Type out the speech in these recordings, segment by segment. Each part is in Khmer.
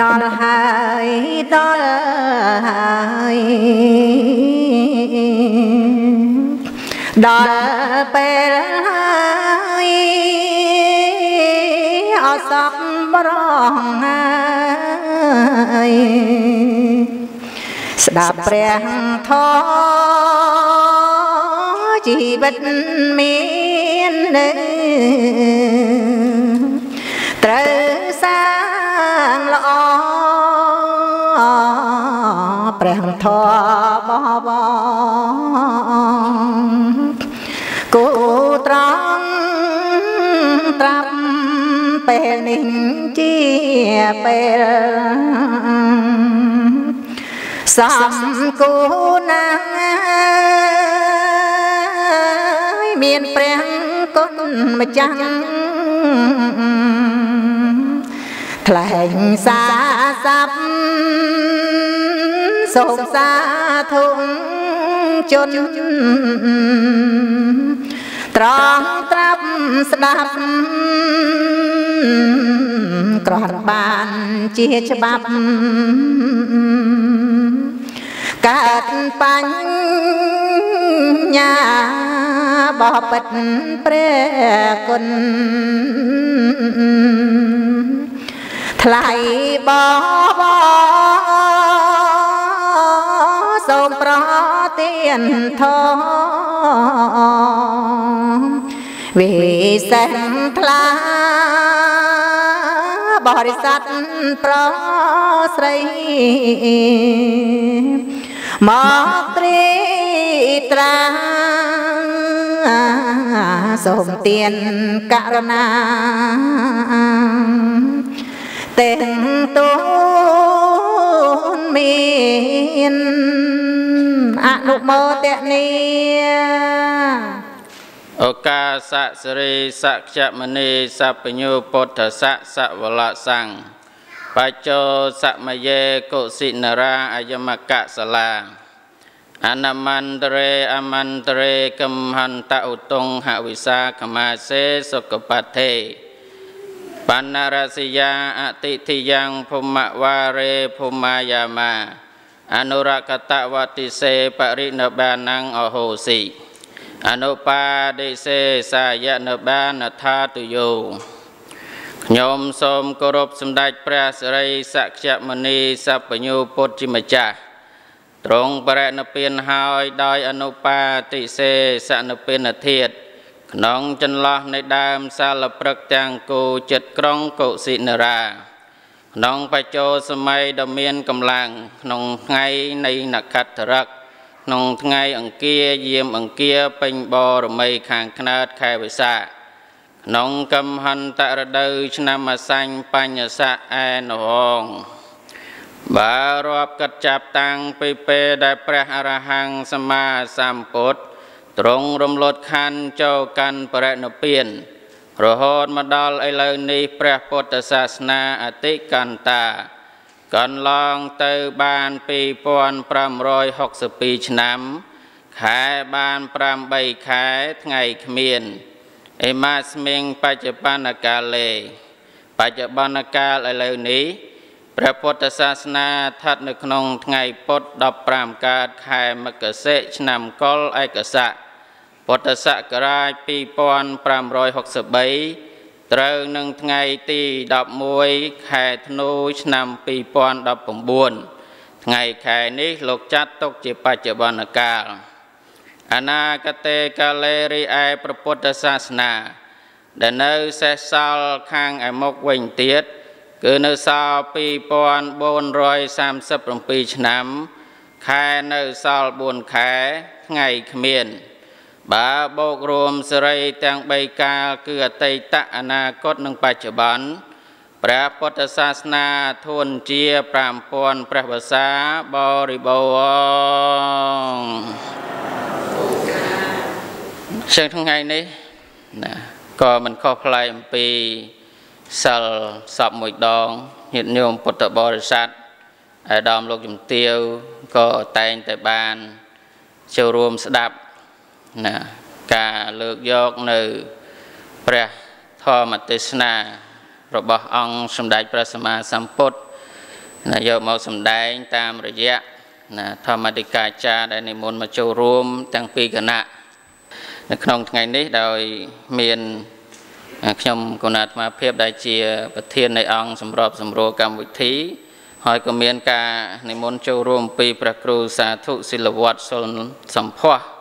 ដល់ហើយដល់ពេលហើយអសពបរងហើយស្ដាប់ព្រះធម៌ជីវិតមាននៅត្រូវ ធម៌បបងគូត្រង់ត្រាប់ពេលនេះជាពេលសំគូណាស់មានព្រះគុណម្ចាស់ថ្លែងសារស័ព្ទ សូមសាធុជនត្រង់ត្រាប់ស្ដាប់ក្រហត់បានជាច្បាប់កើតបញ្ញាបបិទ្ធព្រះគុណថ្លៃបបសូម ប្រទានធម៌វិសេសថ្លាបរិស័ទប្រស្រីមកត្រីត្រាសូមទានករណាទាំងទូនមាន អនុមោទនីឱកាសសិរីសក្យមនីសព្ញោពុទ្ធស័កសវលសង្ឃបច្ចោសមយេកុសិនរាអយមកសលាអនមន្តរេអមន្តរេកំហន្តឧទងហវិសាខមាសេសុគបតេបណ្ណរសិយាអតិធិយ៉ាងភុមវារេភុមាយាមា អនុរកតវតិសេបរិណបាណងអហោសិអនុបាទិសេសាយនបានថាទុយោខ្ញុំសូមគោរពសម្ដេចព្រះសិរីសក្យមនីសព្ញូពុទ្ធជាម្ចាស់ទ្រង់បរិណពានហើយដោយអនុបាទិសេសនុពានធាតក្នុងចន្លោះនៃដើមសាលព្រឹកទាំងគូចិត្តក្រុងកុសិនរា ក្នុងបច្ចោសម័យដ៏មានកម្លាំងក្នុងថ្ងៃនៃនក្ខត្តរៈក្នុងថ្ងៃអង្គារយាមអង្គារពេញបរមីខាងខ្នើតខែវិសាក្នុងកំហន្តរដូវឆ្នាំអសាញ់បញ្ញស័កឯនហងបើរាប់កាត់ចាប់តាំងពីពេលដែលព្រះអរហង្គសម្មាសម្ពុទ្ធទ្រង់រំលត់ខណ្ឌចូលកាន់បរិនិព្វាន រហូតមកដល់ឥឡូវនេះព្រះពុទ្ធសាសនាអតិកន្តាកន្លងទៅបាន2562ឆ្នាំ ខែបាន8ខែថ្ងៃគ្មានអេម៉ាស្មៀងបច្ចុប្បន្នកាលេបច្ចុប្បន្នកាលឥឡូវនេះព្រះពុទ្ធសាសនាស្ថិតនៅក្នុងថ្ងៃពុទ្ធ15កើតខែមករាឆ្នាំកុលឯកស័ក ពុទ្ធសករាជ2563ត្រូវនឹងថ្ងៃទី11ខែធ្នូឆ្នាំ2019ថ្ងៃខែនេះលោកចាត់ទុកជាបច្ចុប្បន្នកាលអនាគតេកាលេរីឯព្រះពុទ្ធសាសនា ដែលនៅសេសសល់ខាងឯមុខវិញទៀតគឺនៅសល់2437ឆ្នាំ ខែនៅសល់4ខែថ្ងៃគ្មាន បើបូករួមសេរីទាំង3កាលគឺអតីតអនាគតនិងបច្ចុប្បន្នព្រះពុទ្ធសាសនាធួនជា5000ព្រះវស្សាបរិបូរណ៍ជាថ្ងៃនេះណាក៏មិនខុសប្លែកអំពីសិលសពមួយដងញាតិញោមពុទ្ធបរិស័ទអាដាមលោកជំទាវក៏តែងតែបានចូលរួមស្ដាប់ ណាការលើកយកនៅព្រះធម៌ទេសនារបស់អង្គសម្ដេចព្រះសម្មាសម្ពុទ្ធណាយកមកសម្ដែងតាមរយៈណាធម្មតិកាចារដែលនិមន្តមកចូលរួមទាំងពីរគណៈនៅក្នុងថ្ងៃនេះដោយមានខ្ញុំគណៈអាត្មាភាពដែលជា ប្រធាននៃអង្គសម្របសម្រួលកម្មវិធី ហើយក៏មានការនិមន្តចូលរួមពីព្រះគ្រូសាធុសិលវត្តសុលសម្ផស្ស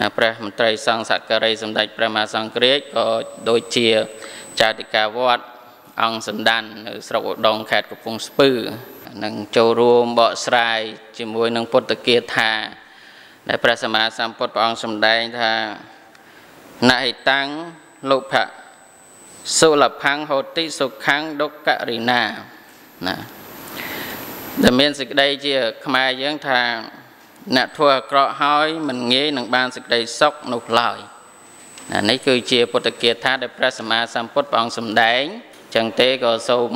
ណាព្រះមន្ត្រីសង្ឃសក្ការីសម្ដេចព្រះមហាសង្ឃរាជក៏ដូចជាចាតិកាវត្តអង្គសណ្ដាននៅស្រុកឧដុង្គខេត្តកំពង់ស្ពឺនឹងចូលរួមបកស្រាយជាមួយនឹងពុទ្ធគាថា ដែលព្រះសម្មាសម្ពុទ្ធព្រះអង្គសម្ដែងថាណហិតាំងលោភៈសុលផੰងហោតិសុខੰដុក្ករិណាណាដែលមានសេចក្តីជាខ្មែរយើងថា អ្នកធ្វើអាក្រក់ហើយមិនងាយនឹងបានសេចក្តីសុខនោះឡើយណានេះគឺជាពុទ្ធគាថាដែលព្រះសម្មាសម្ពុទ្ធព្រះអង្គសម្ដែងចឹងទេក៏សូម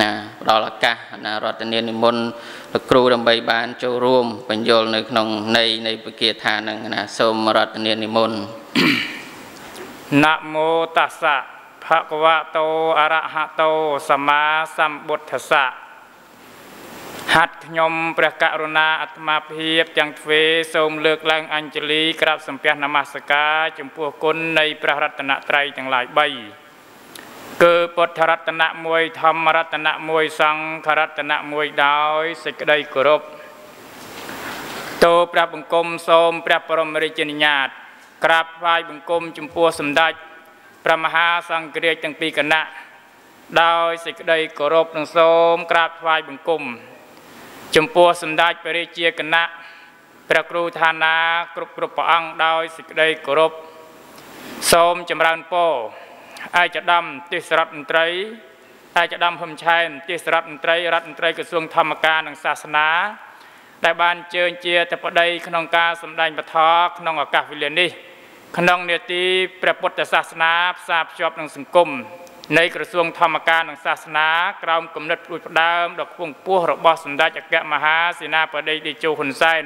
ណាផ្ដល់ឱកាសណារតនានិមន្តលោកគ្រូដើម្បីបានចូលរួមបញ្យលនៅក្នុងន័យនៃពុគាថានឹងណាសូមរតនានិមន្តណាមោតស្សៈភគវតោអរហតោសម្មាសម្ពុទ្ធស្សៈ ហាត់ខ្ញុំព្រះករុណាអាត្មាភាពទាំងទ្វេសូមលើកឡើងអញ្ជលីក្រាបសំពះនមស្ការចំពោះគុណនៃព្រះរតនត្រ័យទាំងឡាយ3គឺពុទ្ធរតនៈមួយធម្មរតនៈមួយសង្ឃរតនៈមួយដោយសេចក្តីគោរពតោព្រះបង្គំសូមព្រះបរមរាជនិញ្ញាត ក្រាបថ្វាយបង្គំចំពោះសម្ដេចព្រះមហាសង្ឃរាជទាំងពីរគណៈដោយសេចក្តីគោរពនិងសូមក្រាបថ្វាយបង្គំ ចំពោះសម្ដេចព្រះរាជាគណៈព្រះគ្រូឋានាគ្រប់គ្រប់ព្រះអង្គដោយសេចក្តីគោរពសូមចម្រើនពរឯកឧត្តមទេសរដ្ឋមន្ត្រីឯកឧត្តមហ៊ុនឆែនទេសរដ្ឋមន្ត្រីរដ្ឋមន្ត្រីក្រសួងធម្មការនិងសាសនាដែលបានជើញជាតបដីក្នុងការសម្ដែងពធក្នុងឱកាសវេលានេះ ក្នុងនេតិព្រះពុទ្ធសាសនាផ្សារភ្ជាប់នឹងសង្គម នៃក្រសួងធម្មការនិងសាសនាក្រោមគំនិតព្រួយផ្ដើមដ៏ខ្ពង់ខ្ពស់របស់សម្ដេចអគ្គមហាសេនាបតីតេជោហ៊ុនសែន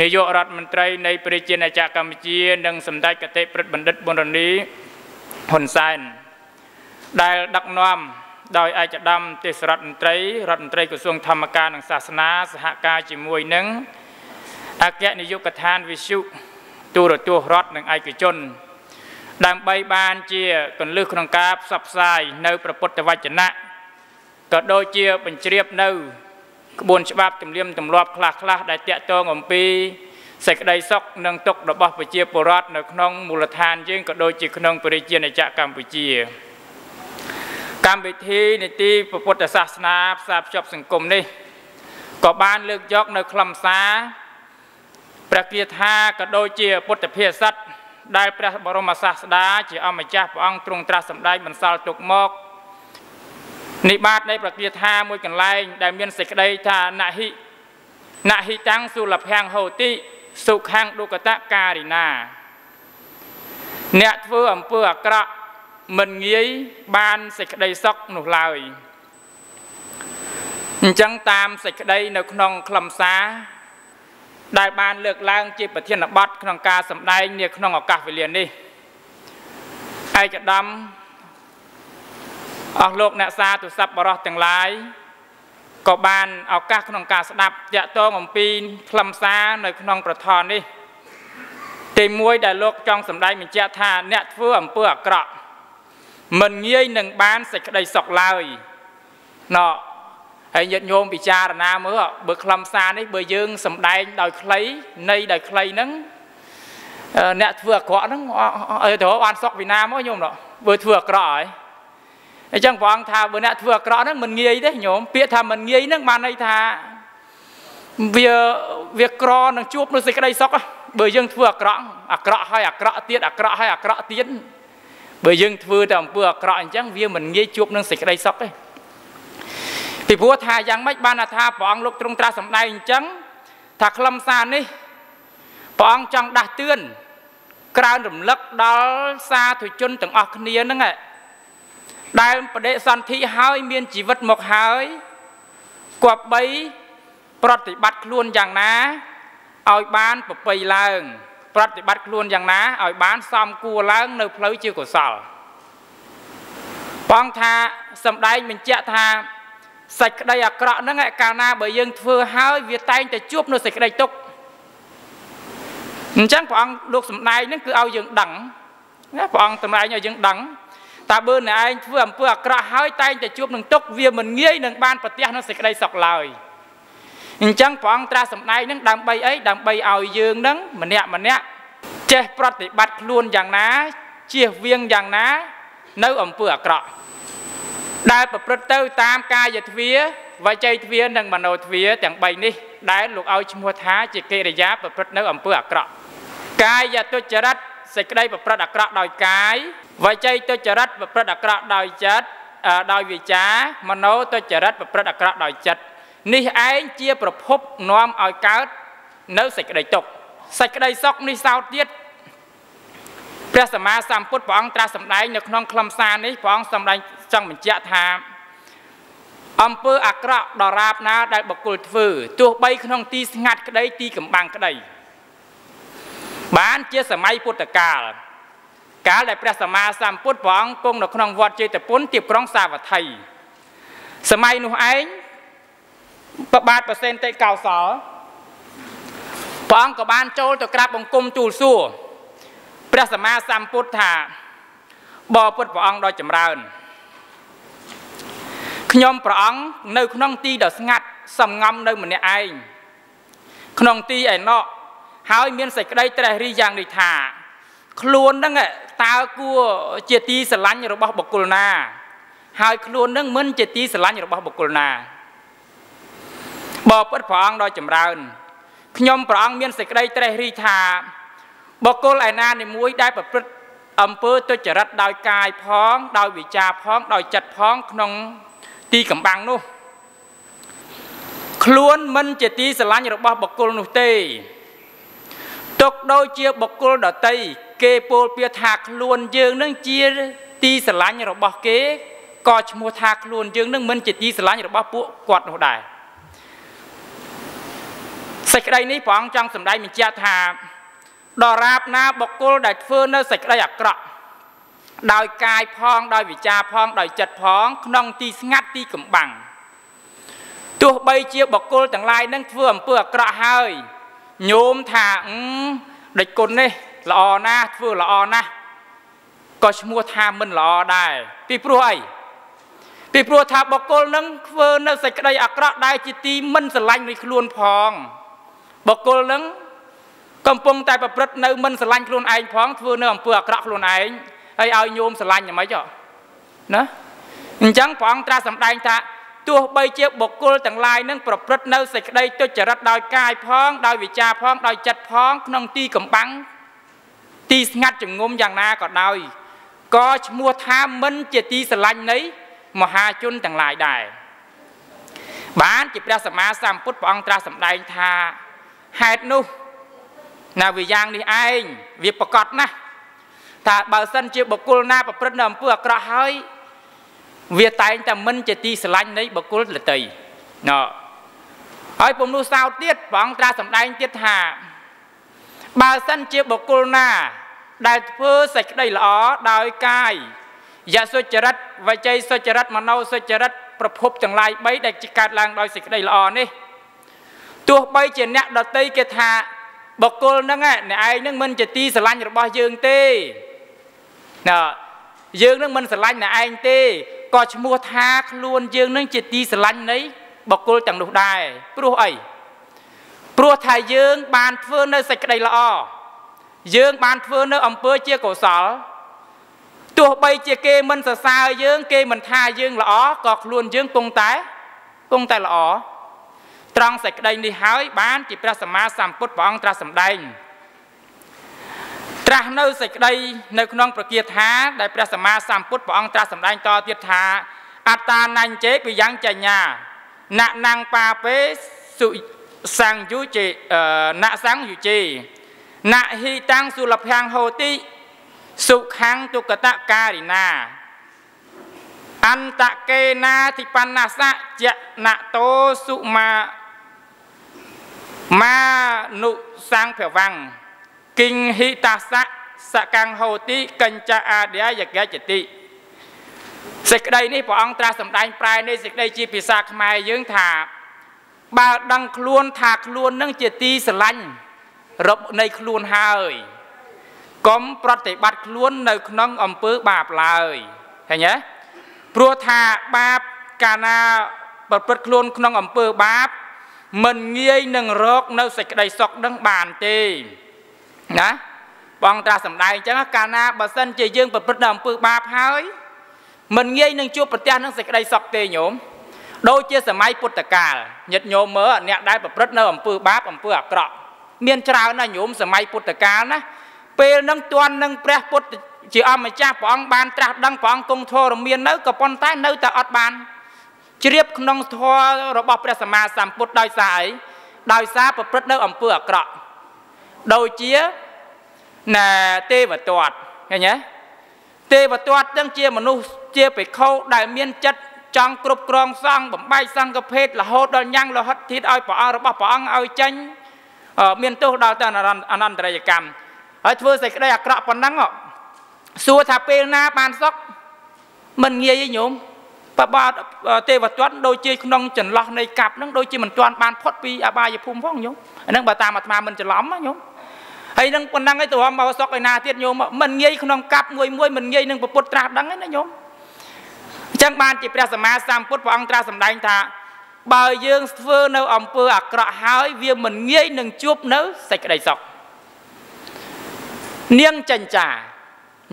នាយករដ្ឋមន្ត្រីនៃប្រជាណាចក្រកម្ពុជា និងសម្ដេចកតេព្រឹទ្ធបណ្ឌិតប៊ុនរនីហ៊ុនសែនដែលដឹកនាំដោយឯកឧត្តមទេសរដ្ឋមន្ត្រីរដ្ឋមន្ត្រីក្រសួងធម្មការនិងសាសនាសហការជាមួយនឹងអគ្គនាយកដ្ឋានវិសុទូរទស្សន៍រដ្ឋនិងឯកជន ដើម្បីបានជាកលឹះក្នុងការផ្សព្វផ្សាយនៅព្រះពុទ្ធវចនៈក៏ដូចជាបញ្ជ្រាបនៅក្បួនច្បាប់ទំនៀមទម្លាប់ខ្លះៗដែលតាក់ទងអំពីសេចក្តីសុខនិងទុក្ខរបស់ប្រជាពលរដ្ឋនៅក្នុងមូលដ្ឋានយើងក៏ដូចជាក្នុងប្រជាណាចក្រកម្ពុជា កម្មវិធីនីតិពុទ្ធសាសនាផ្សារភ្ជាប់សង្គមនេះក៏បានលើកយកនៅខ្លឹមសារព្រះគាថាក៏ដូចជាពុទ្ធភាសិត ដែលព្រះបរមសាស្តាជាអម្ចាស់ព្រះអង្គទ្រង់ត្រាស់សម្ដែងបន្សល់ទុកមកនិបាតនៃព្រះគាថាមួយកន្លែង ដែលមានសេចក្តីថាណហិណហិតាំងសុលភាំងហោតិសុខੰឌុកតការិណា អ្នកធ្វើអំពើអាក្រក់មិនងាយបានសេចក្តីសុខនោះឡើយអញ្ចឹងតាមសេចក្តីនៅក្នុងខ្លឹមសារដែលបានលើកឡើងជាប្រធានបទ ក្នុងការសម្ដែងនាក្នុងឱកាសវេលានេះឯកឧត្តមអស់លោកអ្នកសាទុស័ព្ទបរោះទាំងឡាយក៏បានឱកាសក្នុងការស្ដាប់តាក់ទងអំពីខ្លឹមសារនៅក្នុងប្រធននេះទីមួយដែលលោកចង់សម្ដែងបញ្ជាក់ថាអ្នកធ្វើអំពើអាក្រក់មិនងាយនឹងបានសេចក្តីសុខឡើយណោហើយញាតិញោមពិចារណាមើលបើខ្លឹមសារនេះបើយើងសម្ដែងដោយខ្លីនៃដោយខ្លីហ្នឹង អ្នកធ្វើអាក្រក់ហ្នឹងឲ្យទៅបានសុខពីណាមកញោមណោបើធ្វើអាក្រក់ហើយអញ្ចឹងព្រះអង្គថាបើអ្នកធ្វើអាក្រក់ហ្នឹងមិនងាយទេញោមពាក្យថាមិនងាយហ្នឹងបានន័យថាវាវាក្រនឹងជួបនៅសេចក្តីសុខបើយើងធ្វើអាក្រក់អាក្រក់ហើយអាក្រក់ទៀតអាក្រក់ហើយអាក្រក់ទៀតបើយើងធ្វើតែអំពើអាក្រក់អញ្ចឹងវាមិនងាយជួបនឹងសេចក្តីសុខទេពីព្រោះថាយ៉ាងម៉េចបានថាព្រះអង្គលោកទ្រង់ត្រាស់សម្ដែងអញ្ចឹងថាខ្លឹមសារនេះ ព្រះអង្គចង់ដាស់តឿនក្រើនរំលឹកដល់សាធុជនទាំងអស់គ្នាហ្នឹងដែលបដិសន្ធិហើយមានជីវិតមកហើយគប្បីប្រតិបត្តិខ្លួនយ៉ាងណាឲ្យបានប្រពៃឡើង ប្រតិបត្តិខ្លួនយ៉ាងណាឲ្យបានសមគួរឡើង នៅផ្លូវជាកុសលបងថាសំដែងបញ្ជាក់ថាសេចក្តីអាក្រក់ហ្នឹងកាលណាបើយើងធ្វើហើយវាតែងតែជួបនៅសេចក្តីទុក្ខ អញ្ចឹងព្រះអង្គលោកសំដែងហ្នឹងគឺឲ្យយើងដឹងណាព្រះអង្គសម្ដែងឲ្យយើងដឹងតើបើអ្នកឯងធ្វើអំពើអាក្រក់ហើយតែងតែជួបនឹងទុក្ខវាមិនងាយនឹងបានប្រទះនឹងសេចក្តីសុខឡើយអញ្ចឹងព្រះអង្គត្រាស់សម្ដែងនឹងដើម្បីអីដើម្បីឲ្យយើងនឹងម្នាក់ម្នាក់ចេះប្រតិបត្តិខ្លួនយ៉ាងណាជៀសវាងយ៉ាងណា នៅអំពើអាក្រក់ដែលប្រព្រឹត្តទៅតាមកាយទ្វាវចីទ្វានិងមโนទ្វាទាំង3នេះដែលលោកឲ្យឈ្មោះថាជាកិរិយាប្រព្រឹត្តនៅអំពើអាក្រក់ កាយទុច្ចរិតសេចក្តីប្រព្រឹត្តអាក្រក់ដោយកាយវចីទុច្ចរិតប្រព្រឹត្តអាក្រក់ដោយចិត្តដោយវាចា មโนទុច្ចរិតប្រព្រឹត្តអាក្រក់ដោយចិត្តនេះឯងជាប្រភពនាំឲ្យកើតនៅសេចក្តីទុក្ខសេចក្តីសុខនេះសោតទៀតព្រះសម្មាសម្ពុទ្ធព្រះអង្គត្រាស់សម្ដែងនៅក្នុងខ្លឹមសារនេះព្រះអង្គសម្ដែងចង់បញ្ជាក់ថាអំពើអាក្រក់ដរាបណាដែលបុគ្គលធ្វើទោះបីក្នុងទីស្ងាត់ក្តីទីកំបាំងក្តី បានជាសម័យពុទ្ធកាលកាលដែលព្រះសម្មាសម្ពុទ្ធព្រះអង្គគង់នៅក្នុងវត្តចេតពុនទីក្រុងសាវត្ថីសម័យនោះឯងប្របាទប្រសិនតិកោសលព្រះអង្គក៏បានចូលទៅក្រាបបង្គំទូលសួរព្រះសម្មាសម្ពុទ្ធថាបបពុទ្ធព្រះអង្គដ៏ចម្រើនខ្ញុំព្រះអង្គនៅក្នុងទីដ៏ស្ងាត់សំងំនៅម្នាក់ឯងក្នុងទីឯណោះ ហើយមានសេចក្តីត្រេះរិះយ៉ាងនេះថា ខ្លួនហ្នឹងតើគួរជាទីស្រឡាញ់របស់បុគ្គលណា ហើយខ្លួននឹងមិនជាទីស្រឡាញ់របស់បុគ្គលណាបបិទ្ធព្រះអង្គដ៏ចម្រើនខ្ញុំព្រះអង្គមានសេចក្តីត្រេះរិះថាបុគ្គលឯណានីមួយដែលប្រព្រឹត្តអំពើទុច្ចរិតដោយកាយផង ដោយវិចារផង ដោយចិត្តផង ក្នុងទីកំបាំងនោះ ខ្លួនមិនជាទីស្រឡាញ់របស់បុគ្គលនោះទេ ទុកដូចជាបុគ្គលដតីគេពោលពាក្យថាខ្លួនយើងនឹងជាទីស្រឡាញ់របស់គេក៏ឈ្មោះថាខ្លួនយើងនឹងមិនជាទីស្រឡាញ់របស់ពួកគាត់នោះដែរសេចក្តីនេះព្រះអង្គចង់សម្ដែងបញ្ជាក់ថាដរាបណាបុគ្គលដែលធ្វើនៅសេចក្តីអាក្រក់ដោយកាយផងដោយវិចារផងដោយចិត្តផង ក្នុងទីស្ងាត់ទីកំបាំងទោះបីជាបុគ្គលទាំងឡាយនឹងធ្វើអំពើអាក្រក់ហើយ ញោមថាអឺដេចគុណនេះល្អណាស់ធ្វើល្អណាស់ក៏ឈ្មោះថាមិនល្អដែរពីព្រោះអីពីព្រោះថាបុគ្គលនឹងធ្វើនៅសេចក្តីអាក្រក់ដែលជាទីមិនស្រឡាញ់នៃខ្លួនផងបុគ្គលនឹងកំពុងតែប្រព្រឹត្តនៅមិនស្រឡាញ់ខ្លួនឯងផងធ្វើនៅអំពើអាក្រក់ខ្លួនឯងហើយឲ្យញោមស្រឡាញ់យ៉ាងម៉េចណាអញ្ចឹងព្រះអង្គត្រាស់សម្ដែងថា ទោះបីជាបុគ្គលទាំងឡាយនឹងប្រព្រឹត្តនៅសេចក្តីទុច្ចរិតដោយកាយផងដោយវិចារផងដោយចិត្តផងក្នុងទីកំបាំងទីស្ងាត់ចងុំយ៉ាងណាក៏ដោយក៏ឈ្មោះថាមិនជាទីស្រឡាញ់នៃមហាជនទាំងឡាយដែរបានជាព្រះសម្មាសម្ពុទ្ធព្រះអង្គត្រាស់សម្ដែងថាហេតុនោះណាវាយ៉ាងនេះឯងវាប្រកបណាស់ថាបើសិនជាបុគ្គលណាប្រព្រឹត្តនៅអំពើអាក្រក់ហើយ វាតែងតែមិនជាទីស្រឡាញ់នៃបុគ្គលដតីណ៎ហើយពំនោះសោតទៀតព្រះអង្គត្រាស់សម្ដែងទៀតថាបើសិនជាបុគ្គលណា ដែលធ្វើសេចក្តីល្អដោយកាយយសុចរិតវចីសុចរិតមโนសុចរិតប្រភពទាំងឡាយ3ដែលជាកើតឡើងដោយសេចក្តីល្អនេះទោះបីជាអ្នកដតីគេថាបុគ្គលហ្នឹងអ្នកឯងហ្នឹងមិនជាទីស្រឡាញ់របស់យើងទេណាយើងនឹងមិនស្រឡាញ់អ្នកឯងទេ ក៏ឈ្មោះថាខ្លួនយើងនឹងជាទីស្រឡាញ់នៃបុគ្គលទាំងនោះដែរព្រោះអីព្រោះថាយើងបានធ្វើនៅសេចក្តីល្អយើងបានធ្វើនៅអំពើជាកុសលទោះបីជាគេមិនសរសើរយើង គេមិនថាយើងល្អក៏ខ្លួនយើងគង់តែគង់តែល្អត្រង់សេចក្តីនេះហើយបានជាព្រះសម្មាសម្ពុទ្ធព្រះអង្គត្រាស់សម្ដែង ត្រាស់នៅសេចក្តីនៅក្នុងប្រគាថាដែលព្រះសម្មាសម្ពុទ្ធព្រះអង្គត្រាស់សម្ដែងតទៀតថាអត្តានញ្ញេពិយ៉ាងចញ្ញាណណងបាពេសុសង្យុជេណសង្យុជេណហិតាំងសុលភាំងហោតិសុខੰទុគតការិណាអន្តកេណាធិបណ្ណាសៈចណតោសុមាមានុសង្ភវੰ គិង្ហិតាសៈសកੰហោតិកញ្ចអាឌ្យាយកច្ចតិសេចក្តីនេះព្រះអង្គត្រាស់សម្ដែងប្រែនៃសេចក្តីជាភាសាខ្មែរយើងថាបើដឹងខ្លួនថាខ្លួននឹងជាទីស្រឡាញ់រកនៃខ្លួនហើយកុំប្រតិបត្តិខ្លួននៅក្នុងអំពើបាបឡើយឃើញទេព្រោះថាបាបកាលណាប្រព្រឹត្តខ្លួនក្នុងអំពើបាបមិនងាយនឹងរកនៅសេចក្តីសុខនឹងបានទេ ណាបងត្រាស់សម្ដែងអញ្ចឹងកាលណាបើសិនជាយើងប្រព្រឹត្តនៅអំពើបាបហើយមិនងាយនឹងជួបប្រទះនឹងសេចក្តីសុខទេញោមដូចជាសម័យពុទ្ធកាលញាតិញោមមើលអ្នកដែលប្រព្រឹត្តនៅអំពើបាបអំពើអាក្រក់មានច្រើនណាស់ញោមសម័យពុទ្ធកាលណាពេលនឹងទាន់នឹងព្រះពុទ្ធជាអម្ចាស់ព្រះអង្គបានត្រាស់ដឹងព្រះអង្គគង់ធរមាននៅក៏ប៉ុន្តែនៅតែអត់បានជ្រាបក្នុងធម៌របស់ព្រះសម្មាសម្ពុទ្ធដោយសារអីដោយសារប្រព្រឹត្តនៅអំពើអាក្រក់ ដូចជាណាទេវទត្តឃើញទេទេវទត្តទាំងជាមនុស្សជាបិក្ខុដែលមានចិត្តចង់គ្រប់គ្រងសង្ឃបំបែកសង្ឃភេទរហូតដល់ញ៉ាំងលហិតធៀតឲ្យព្រះអង្គរបស់ព្រះអង្គឲ្យចេញមានទោសដល់ទៅអនន្តរយកម្មហើយធ្វើសេចក្តីអាក្រក់ប៉ុណ្ណឹងសួរថាពេលណាបានសុខមិនងាយទេញោមបបាទទេវទត្តដូចជាក្នុងចន្លោះនៃកាប់ហ្នឹងដូចជាមិនទាន់បានផុតពីអបាយភូមិផងញោមអាហ្នឹងបើតាមអាត្មាមិនច្រឡំណាញោម ហើយនឹងប៉ុណ្ណឹងឯងទៅរំមកសុកឯណាទៀតញោមមិនងាយក្នុងកាប់មួយមួយមិនងាយនឹងពុទ្ធត្រាស់ដឹងទេណាញោមអញ្ចឹងបានជាព្រះសម្មាសម្ពុទ្ធព្រះអង្គត្រាស់សម្ដែងថាបើយើងធ្វើនៅអំពើអាក្រក់ហើយវាមិនងាយនឹងជួបនៅសេចក្តីសុខនាងចិញ្ចា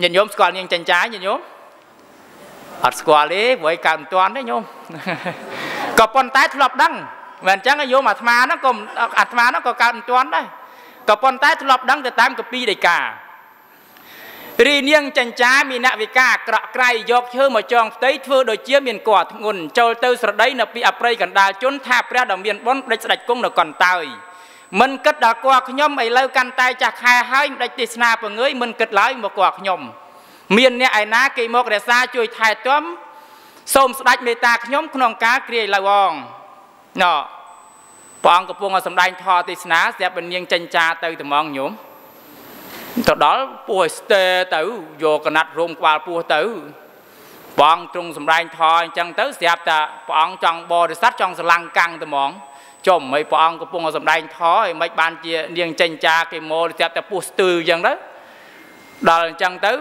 ញាតិញោមស្គាល់នាងចិញ្ចាញាតិញោមអត់ស្គាល់ទេព្រោះកើតមិនទាន់ទេញោមក៏ប៉ុន្តែធ្លាប់ដឹងមិនអញ្ចឹងញោមអាត្មាហ្នឹងក៏អាត្មាហ្នឹងក៏កើតមិនទាន់ដែរ ក៏ប៉ុន្តែធ្លាប់ដឹងទៅតាមកពីដីការីនាងចិញ្ចាមានអ្នកវិការក្រក់ក្រៃយកឈើមកចងផ្ទៃធ្វើដូចជាមានគល់ធ្ងន់ចូលទៅស្រដីនៅពីអប្រិយកណ្ដាលជនថាព្រះដ៏មានបុណ្យដេចស្ដេចគង់នៅកន្តើយមិនគិតដល់គល់ខ្ញុំឥឡូវកាន់តែចាស់ខែហើយមិនដេចទេសនាពងើយមិនគិតឡើយមកគល់ខ្ញុំមានអ្នកឯណាគេមករក្សាជួយថែទាំសូមស្ដេចមេត្តាខ្ញុំក្នុងការគ្រាយឡៅអងណ៎ ព្រះអង្គកំពុងសម្ដែងធម៌ទេសនាស្រាប់ពនាងចិញ្ចាទៅត្មងញោមទៅដល់ពោះឲ្យស្ទើទៅយកកណាត់រោមក្បាលពោះទៅព្រះអង្គទ្រង់សម្ដែងធម៌អញ្ចឹងទៅស្រាប់តែព្រះអង្គចង់បរិស័ទចង់ស្រឡាំងកាំងត្មងចុំហើយព្រះអង្គកំពុងសម្ដែងធម៌ហើយមិនបានជានាងចិញ្ចាគេមកស្រាប់តែពោះស្ទើអញ្ចឹងទៅដល់អញ្ចឹងទៅ